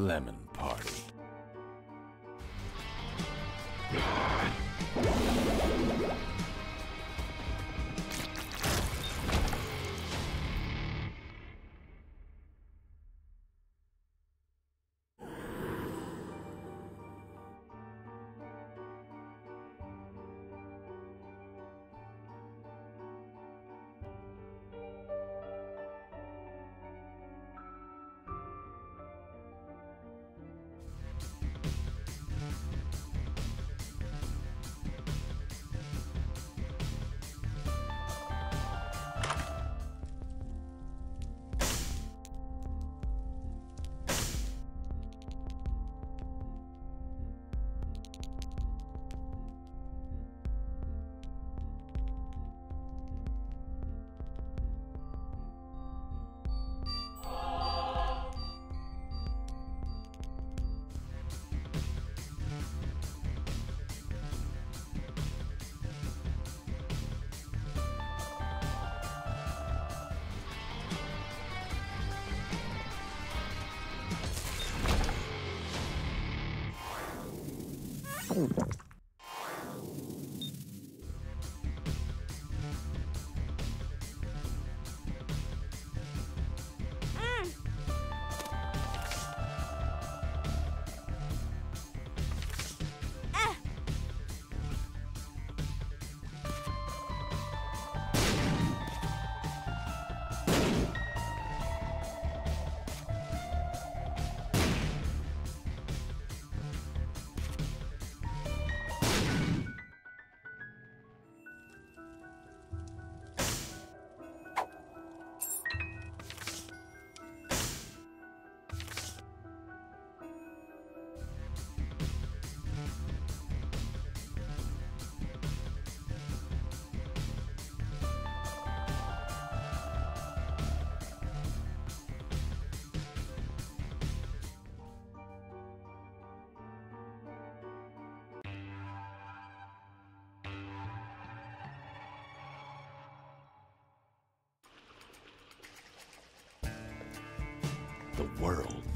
Lemon Ooh. The world.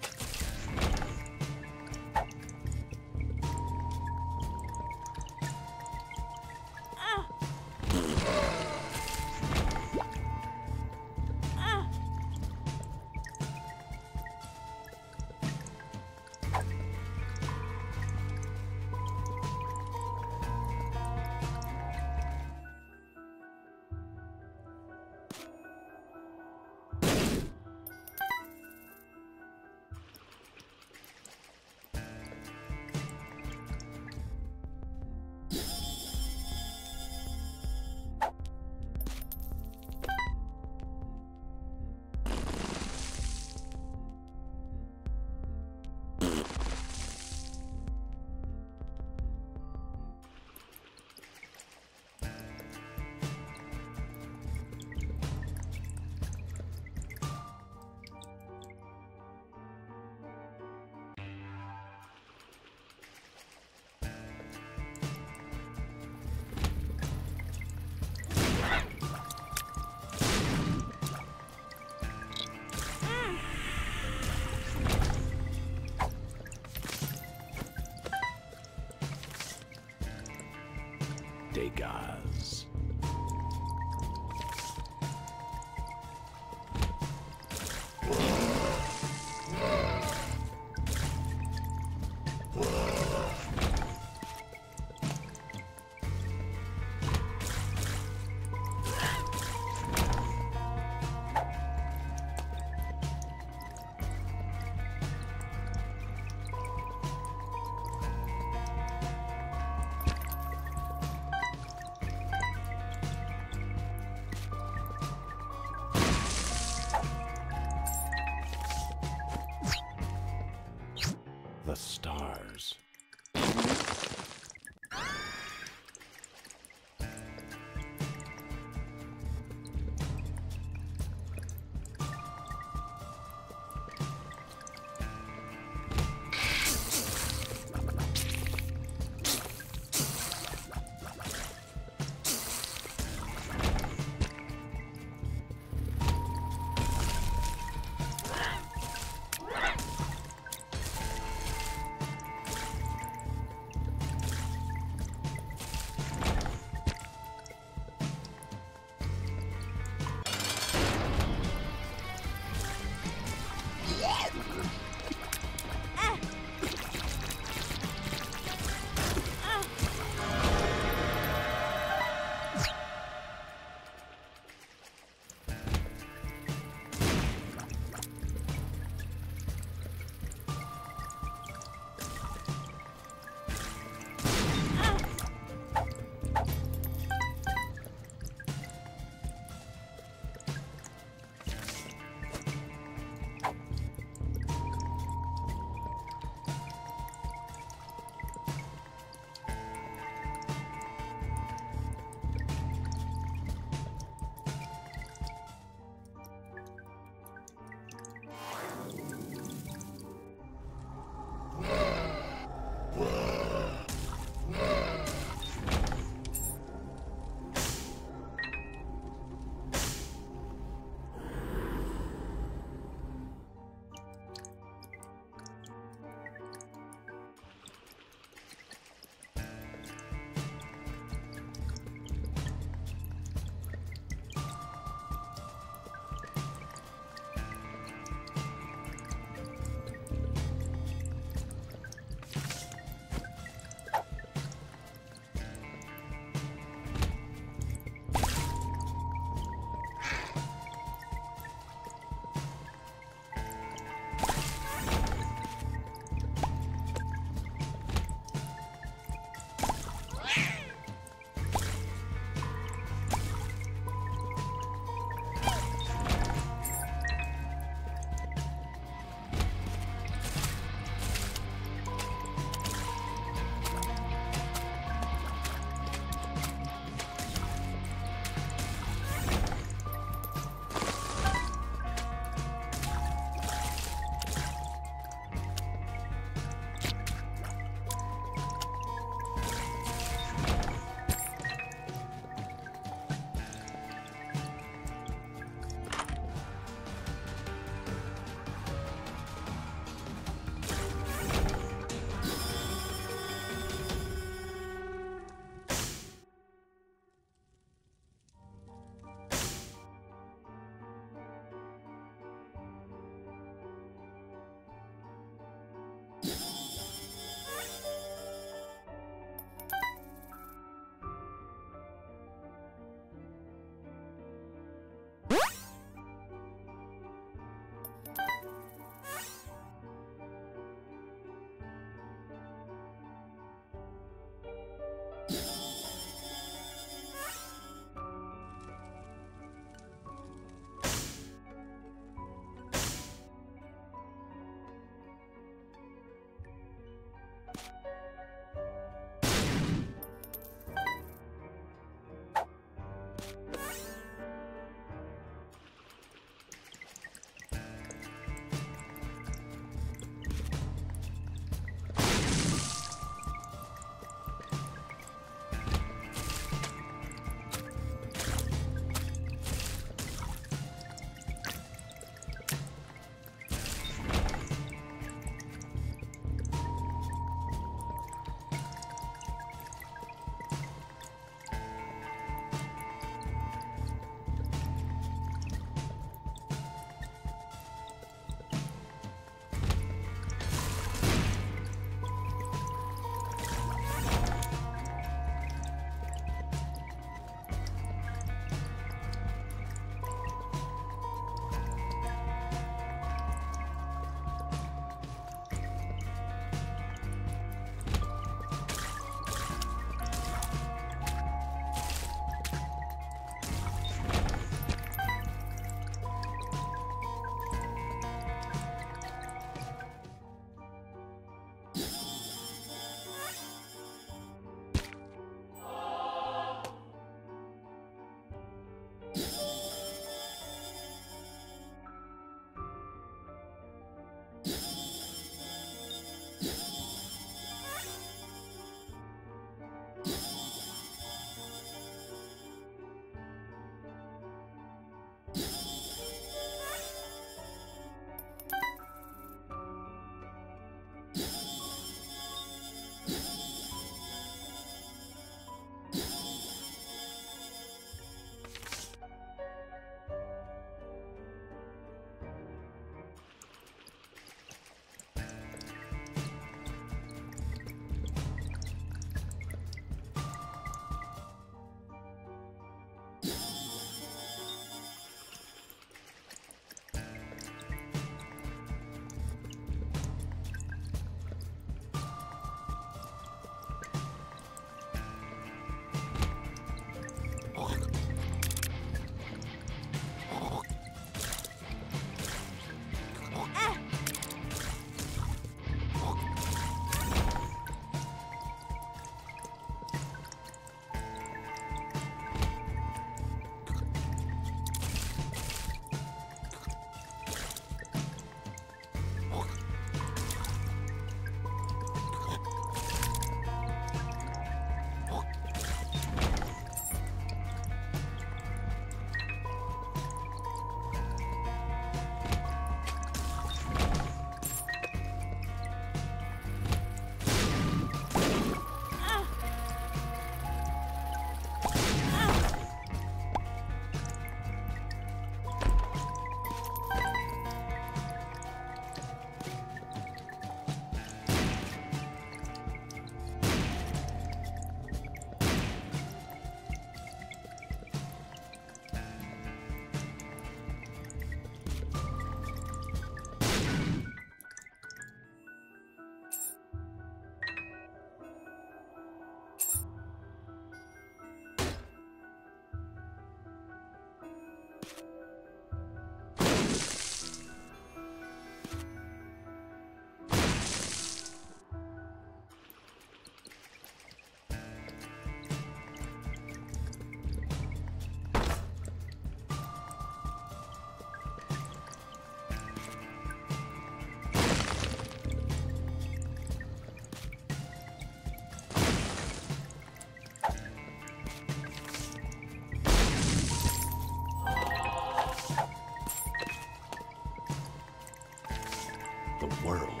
The world.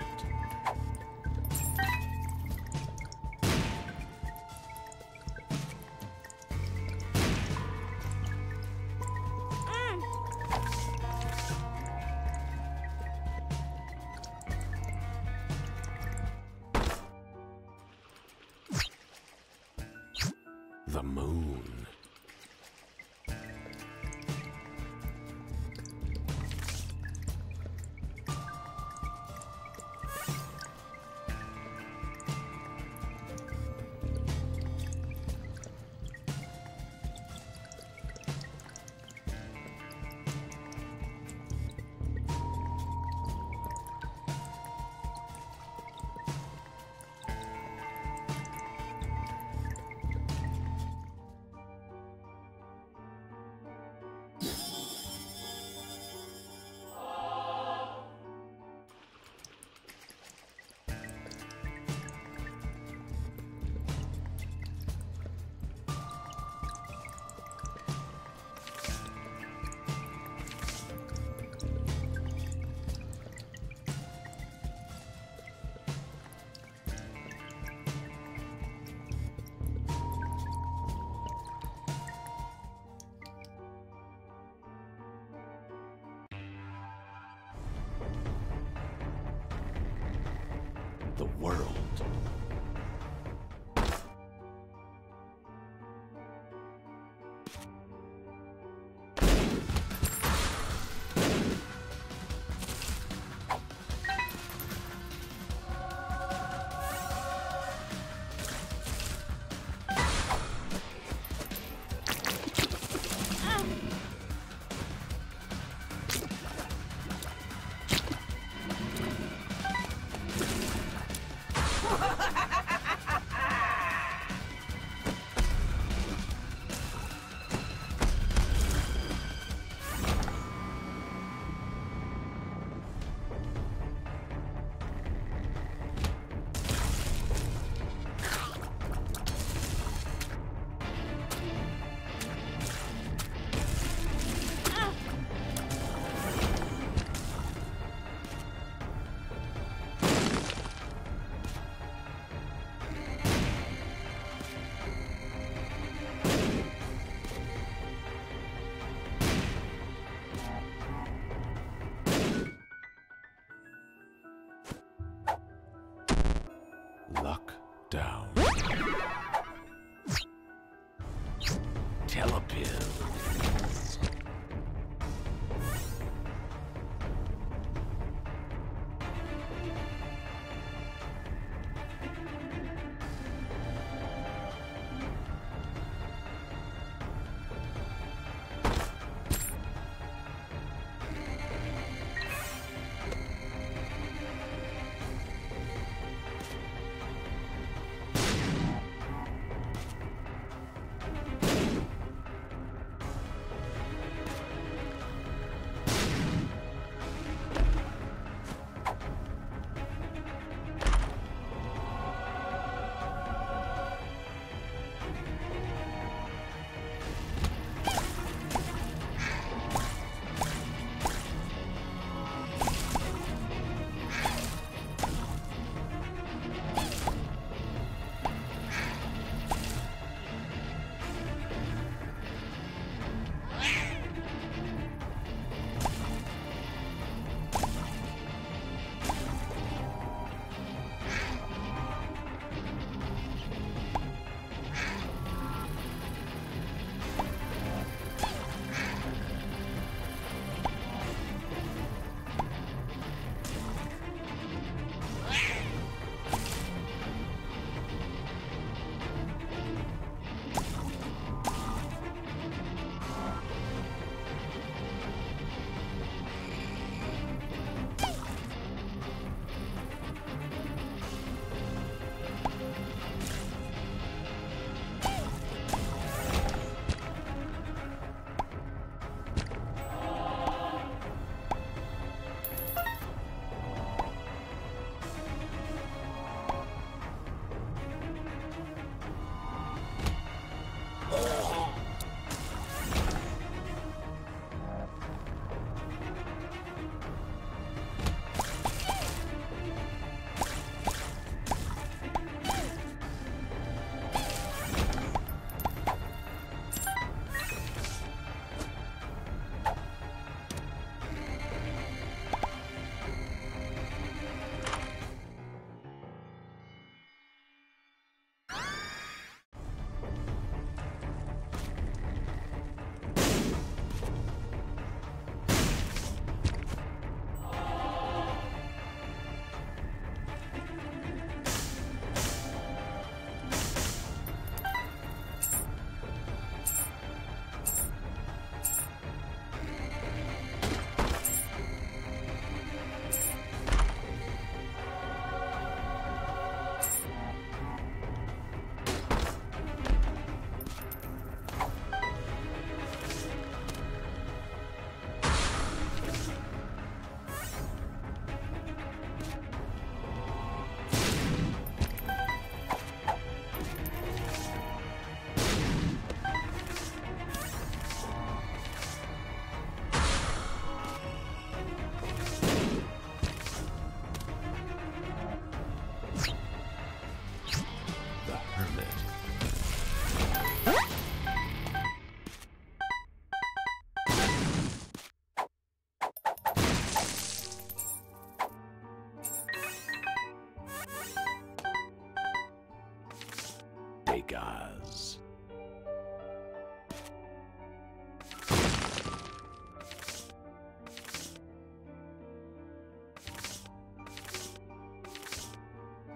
Tigers.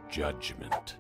Judgment.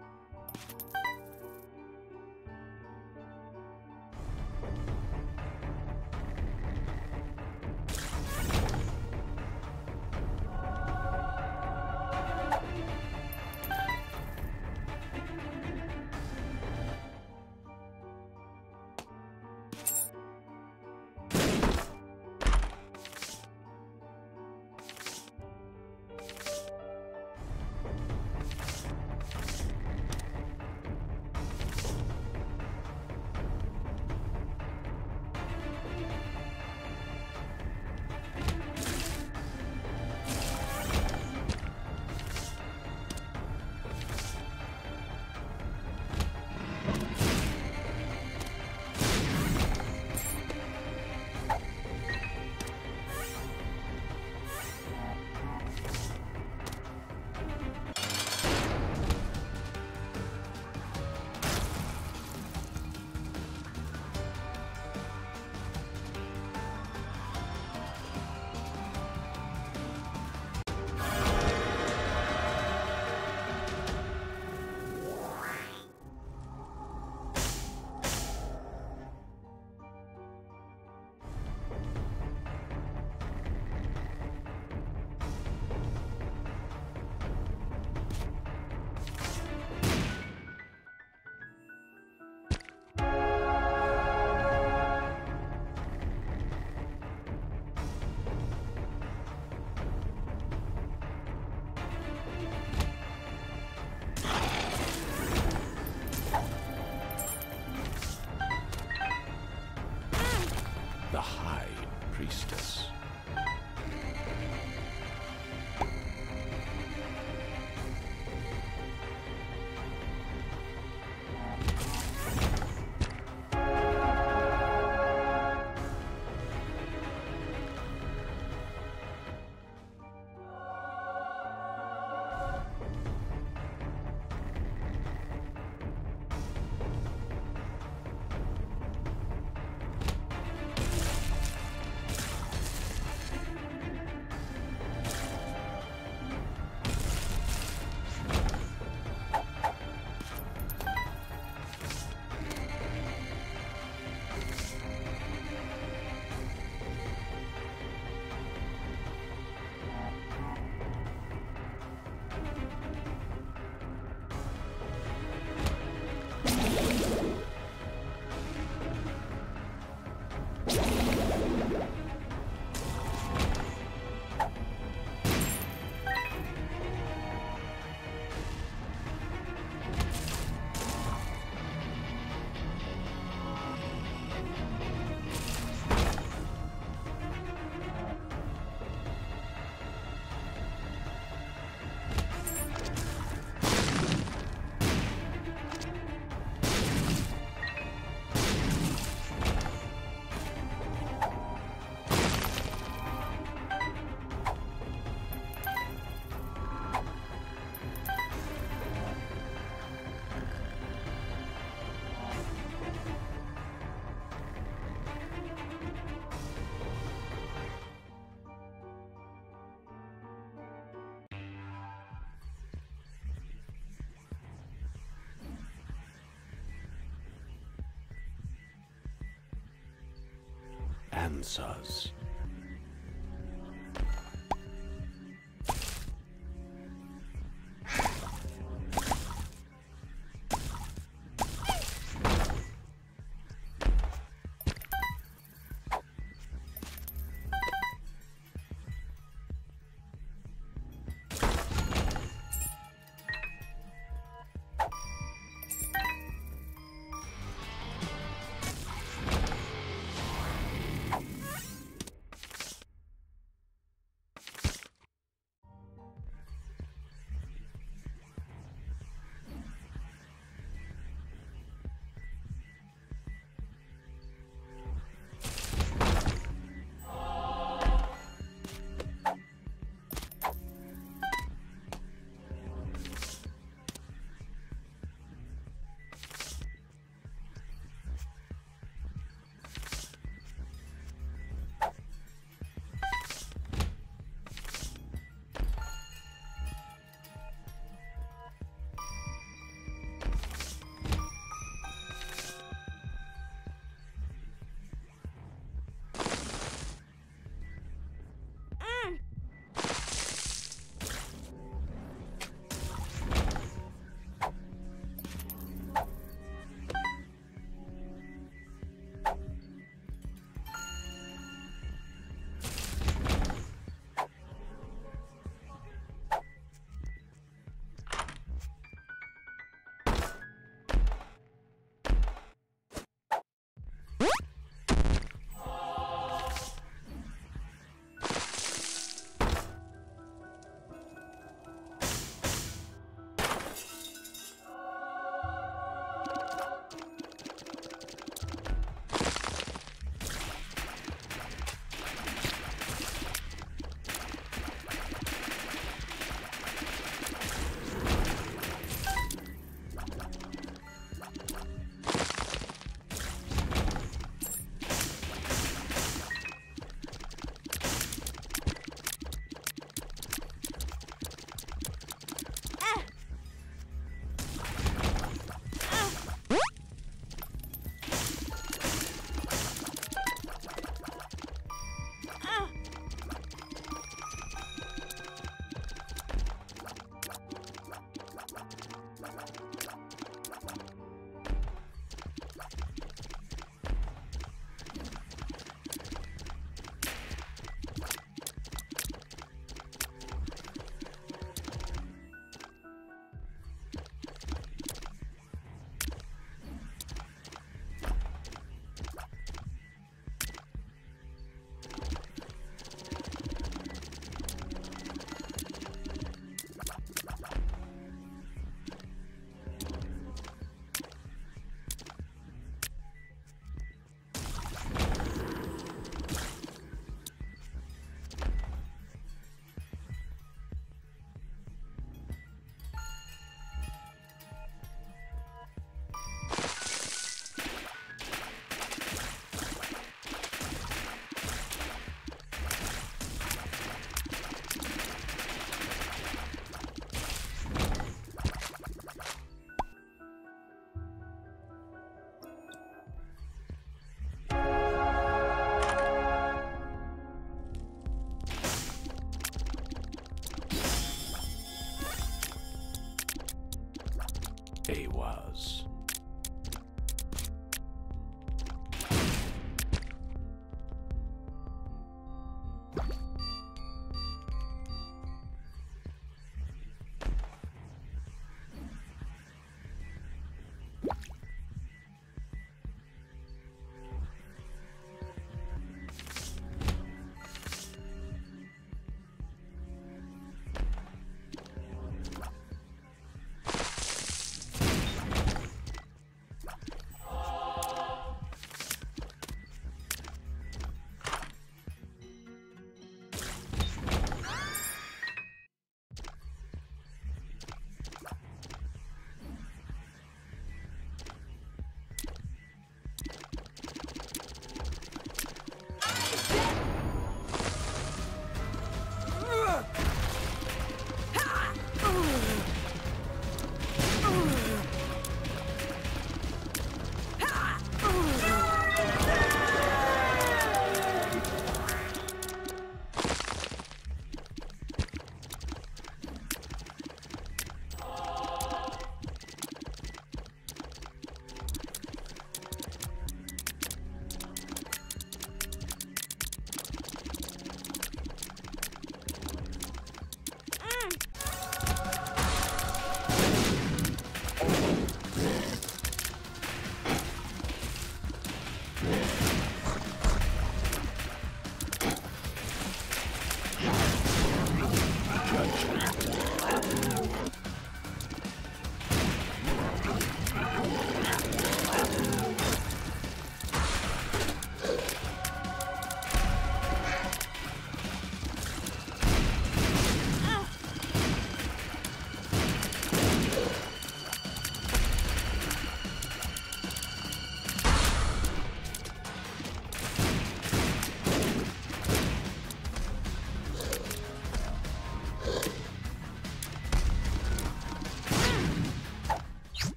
Answers.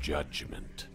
Judgment.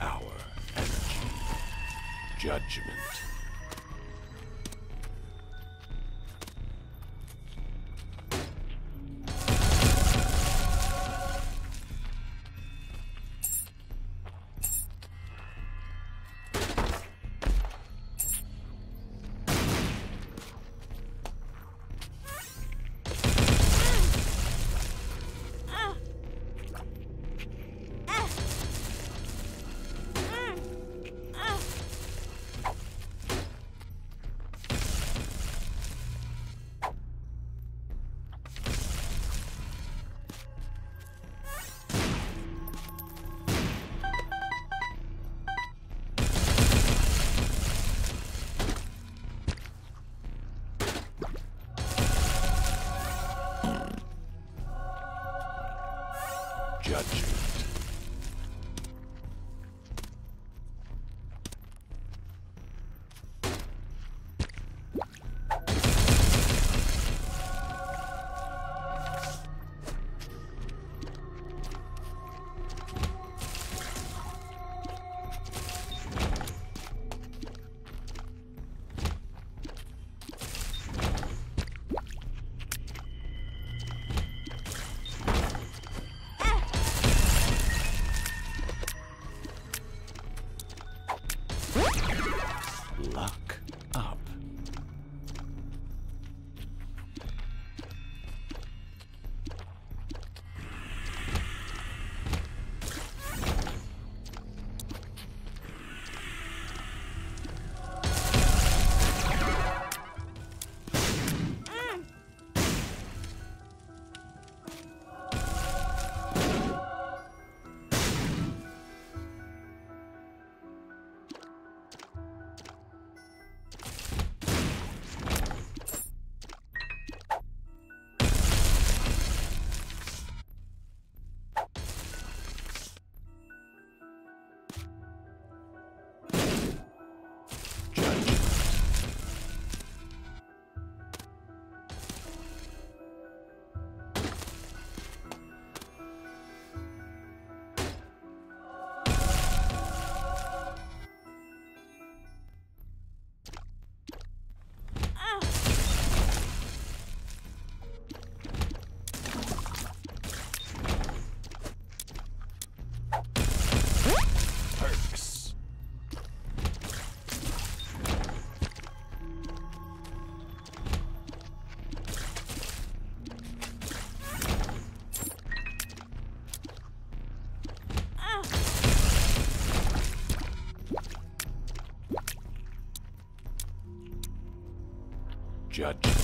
Hour energy. Judgment. Judge.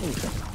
Puxa.